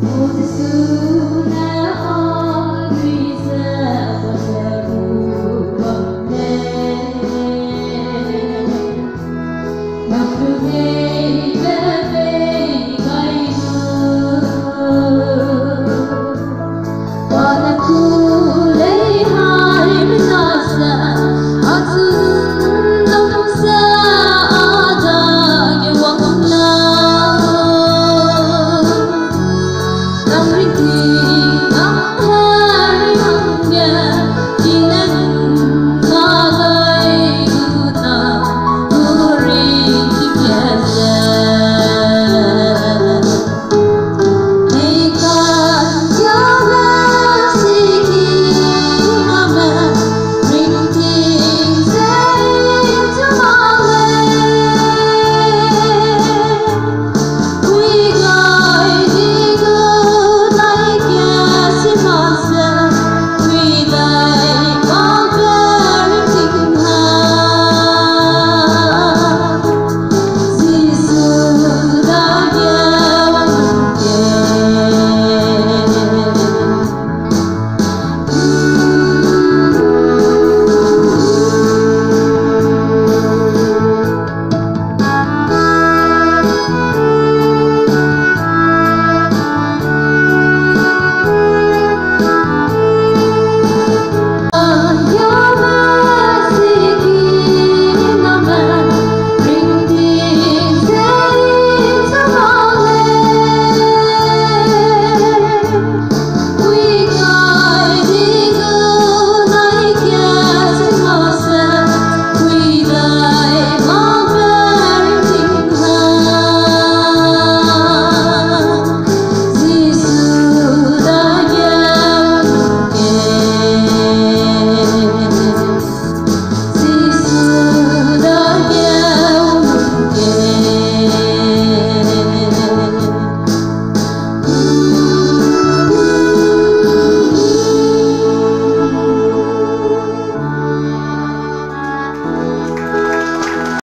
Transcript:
Jesus.